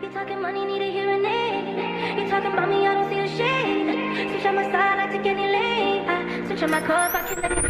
You talking money, need a hearing aid. You talking about me, I don't see a shade. Switch on my side, I take any lane. I switch on my car if I can let it.